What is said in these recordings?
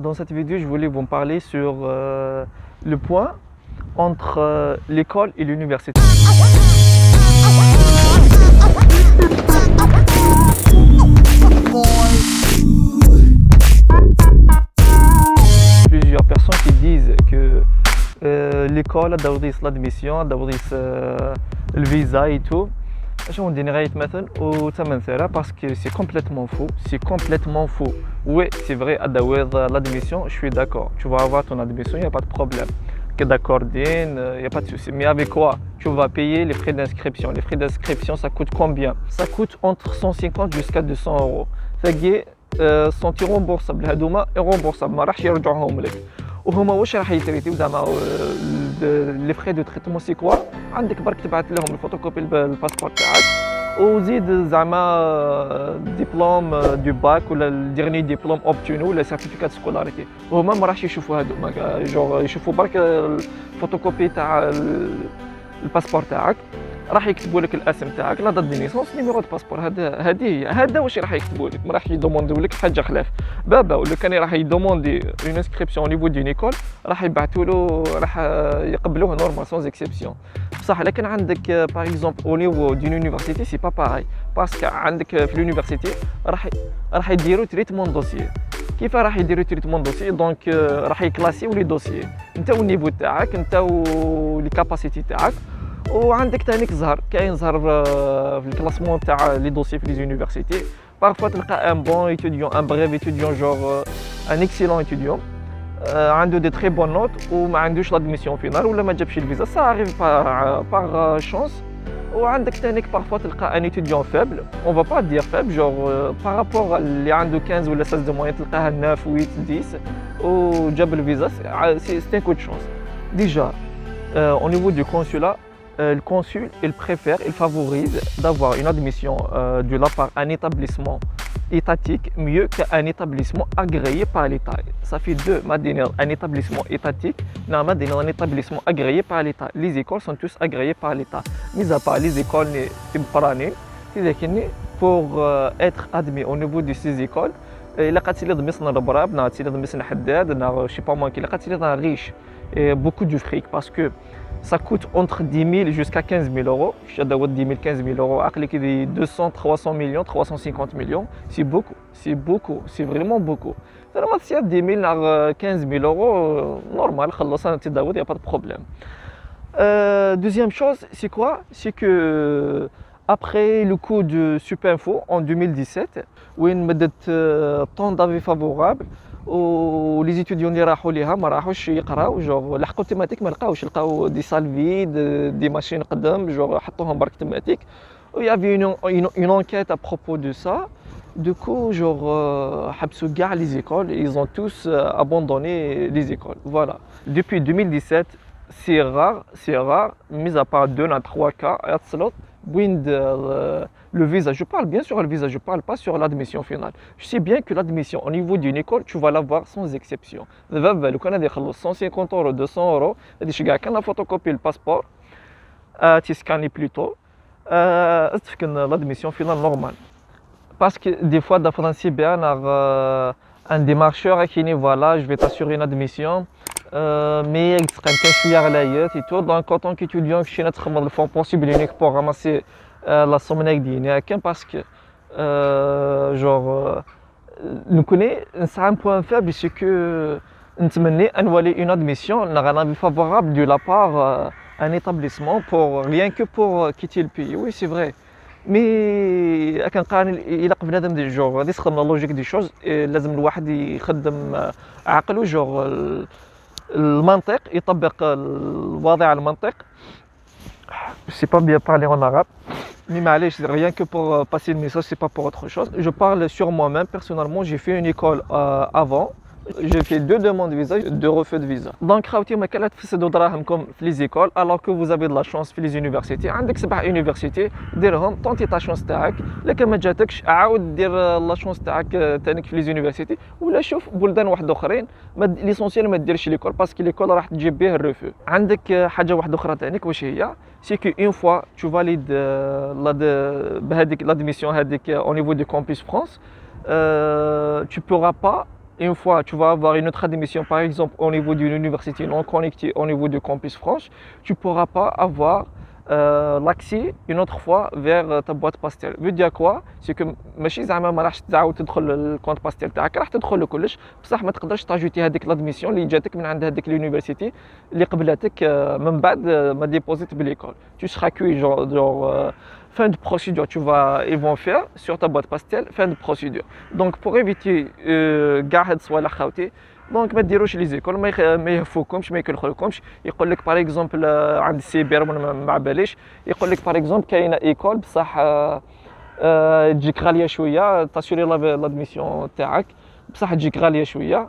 Dans cette vidéo, je voulais vous parler sur euh, le point entre euh, l'école et l'université. Plusieurs personnes qui disent que euh, l'école a d'abord l'admission, d'abord le visa et tout. Je vous dirais مثلا وثمن سعرها parce que c'est complètement faux. C'est complètement faux. Oui, c'est vrai, à l'admission, je suis d'accord. Tu vas avoir ton admission, il n'y a pas de problème. Que d'accord, il n'y a pas de souci. Mais avec quoi Tu vas payer les frais d'inscription. Les frais d'inscription, ça coûte combien Ça coûte entre 150 jusqu'à 200 euros. فهي سنتي رومبورسابل هادوما رومبورسابل ما راحش يرجعوهم لك وهما واش راح يتريتيو زعما لي فخي دو تريتمون سي كوا؟ عندك برك تبعث لهم الفوتوكوبي الباسبور تاعك وزيد زعما ديبلوم دو باك ولا الديرني ديبلوم اوبتونو ولا سيرتيفيكات سكولاريتي وهما ما راحش يشوفوا هادوما جوغ يشوفوا برك الفوتوكوبي تاع الباسبور تاعك. راح يكتبوا لك الاسم تاعك لا دات دي نيسونس نيميرو دو باسبور. هذا هذه هي. هذا واش راح يكتبوا لك؟ ما راح يدومونديو لك حاجة خلاف. بابا ولا كان راح يدوموندي اون انسكريبسيون نيفو دي نيكول راح يبعثوا له راح يقبلوه نورمال سون اكسبسيون بصح لكن عندك باغ اكزومبل أو نيفو دون يونيفرسيتي سي با باراي باسكو عندك في اليونيفرسيتي راح راح يديروا تريتمون دوسيي كيف راح يديروا تريتمون دوسيي دونك راح يكلاسيو لي دوسيي انت والنيفو تاعك انت ولي كاباسيتي تاعك. وعندك ثانيك زهر كاين زهر في الكلاسمون تاع لي دوسي في لي زونيفرسيتي بارفوا تلقى ان بون ايتوديون ان بريف ايتوديون جور ان اكسيلون ايتوديون عنده دي تري بون نوت وما عندوش لادميسيون فينال ولا ما جابش الفيزا سا اريف باغ شونس وعندك ثانيك بارفوا تلقى ان ايتوديون فابل اون فا با دير فابل جور بارابور اللي عنده 15 ولا 16 دو موين تلقاها 9 8 10 وجاب الفيزا سي ان كو دو شونس ديجا au niveau du consulat euh, le consul, il préfère, il favorise d'avoir une admission euh, de la part d'un établissement étatique mieux qu'un établissement agréé par l'État. Ça fait deux, un établissement étatique, un établissement agréé par l'État. Les écoles sont tous agréées par l'État. Mis à part les écoles pour euh, être admis au niveau de ces écoles, il a riche et beaucoup de fric parce que ça coûte entre 10 000 jusqu'à 15 000 euros. Je 10 000, 15 000 euros. 200, 300 millions, 350 millions. C'est beaucoup, c'est beaucoup, c'est vraiment beaucoup. Si y 10 000, 15 000 euros, normal, il n'y a pas de problème. Euh, deuxième chose, c'est quoi? C'est que après le coup de Superinfo en 2017, où il m'a donné tant d'avis favorables, ولي زيتوديون اللي راحوا ليها ما راحوش يقراو جوغ لحقوا تيماتيك ما لقاوش لقاو دي سال فيد دي ماشين قدام جوغ حطوهم برك تيماتيك و يافي اون انكيت ا بروبو دو سا Du coup, genre, حبسوا كاع les écoles, ils ont tous abandonné les écoles. Voilà. Depuis 2017, c'est rare, c'est rare, mis à part deux à trois cas, le visa, je parle bien sur le visa, je ne parle pas sur l'admission finale. Je sais bien que l'admission au niveau d'une école, tu vas l'avoir sans exception. Le Canada, 150 euros, 200 euros, tu as photocopie le passeport, tu scannes plutôt, l'admission finale normale. Parce que des fois, dans français, un démarcheur qui dit voilà, je vais t'assurer une admission. mais il y a un et tout. Donc, en tant qu'étudiant, je suis le fond possible unique pour ramasser la somme de parce que, genre, nous connaissons, c'est un point faible, c'est que nous une admission, on a un avis favorable de la part d'un établissement pour rien que pour quitter le pays. Oui, c'est vrai. مي كان قارن الى بنادم دي جوغ غادي يستخدم لا لوجيك دي شوز لازم الواحد يخدم عقله جوغ المنطق يطبق الوضع على المنطق سي با بيان بارلي اون عرب مي معليش rien que pour passer le message c'est pas pour autre chose je parle sur moi-même personnellement j'ai fait une école euh, avant j'ai fait deux demandes de visa, deux refus de visa. Donc, خاوتي ما كانت تفسدوا دراهمكم في لي زيكول alors que vous avez de la chance في لي زونيفرسيتي عندك سبع يونيفرسيتي ديرهم طونتي تا شونس تاعك لكن ما جاتكش عاود دير لا شونس تاعك تانيك في لي زونيفرسيتي ولا شوف بلدان واحد اخرين ليسونسيال ما ديرش ليكول باسكو ليكول راح تجيب به الرفو عندك حاجه واحده اخرى تانيك واش هي سي كو اون فوا تو فاليد بهذيك لادميسيون هذيك او نيفو دو كومبيس فرانس tu pourras pas une fois tu vas avoir une autre admission, par exemple au niveau d'une université non connectée au niveau du campus France, tu ne pourras pas avoir euh, l'accès une autre fois vers euh, ta boîte pastel. veut dire quoi C'est que ماشي زعما ما راحش تعاود تدخل الكونت باستيل تاعك راح تدخل لكلش بصح ما تقدرش تاجوتي هذيك لادميسيون اللي جاتك من عند هذيك لونيفرسيتي اللي قبلتك آه، من بعد ما ديبوزيت بليكول tu seras cuit genre, genre fin de procédure tu vas ils vont faire sur ta boîte pastel fin de procédure donc pour éviter كاع هاد الصوالح خاوتي دونك ما ديروش لي زيكول ما يهفوكمش ما يكلخلكمش. يقول لك باغ اكزومبل عند السيبر ما باليش يقول لك باغ اكزومبل كاينة ايكول بصح تجيك غالية شوية تأسيري لادميسيون تاعك. بصح تجيك غالية شوية.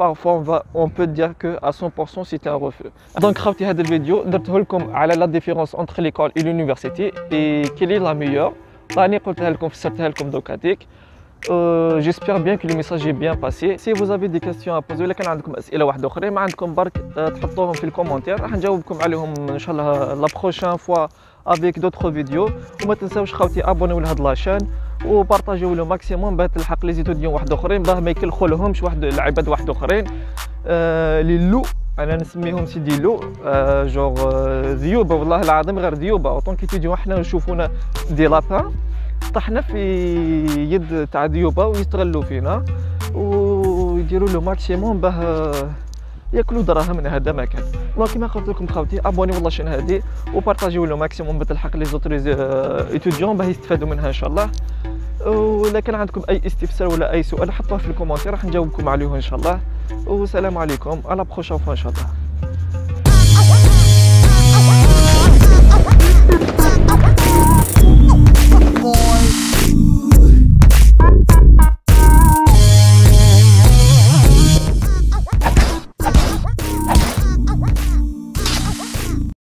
parfois on va on peut dire que à 100% c'est un refus. Donc خاوتي هذا الفيديو درته لكم على لا ديفيرونس انتر ليكول اي لونيفرسيتي اي كيلي لا ميور راني قلتها لكم فسرتها لكم دوكا ديك Euh, j'espère bien que le message est bien passé. Si vous avez des questions à poser ولا كان عندكم أسئلة واحدة أخرى. ما عندكم برك تحطوهم في الكومنتير. راح نجاوبكم عليهم إن شاء الله لا بروشين فوا افيك دوطخ فيديو وما تنساوش خوتي ابونيو لهاد وبارطاجيو لو ماكسيموم باه تلحق لي زيتوديون واحد أخرين باه ما يكلخوا لهمش واحد العباد واحد أخرين. آه لي لو أنا نسميهم سيدي لو آه جوغ آه ذيوبه والله العظيم غير ذيوبه كي تيجيو حنا نشوفونا دي لابان طحنا في يد تاع ديوبا ويستغلوا فينا ويديروا له ماكسيموم باه ياكلوا دراهم من هذا ما كان دونك كيما قلت لكم خوتي أبوني والله شين هادي وبارطاجيو له ماكسيموم بتلحق لي زوتريز ايتوديون باه يستفادوا منها إن شاء الله. ولا كان عندكم أي استفسار ولا أي سؤال حطوه في الكومنتير راح نجاوبكم عليه إن شاء الله. والسلام عليكم. على بروشون ان شاء الله